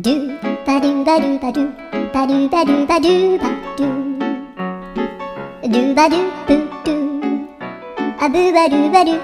Do. Ba do ba do ba do ba do ba do ba do ba do do ba do boo do a boo ba do ba do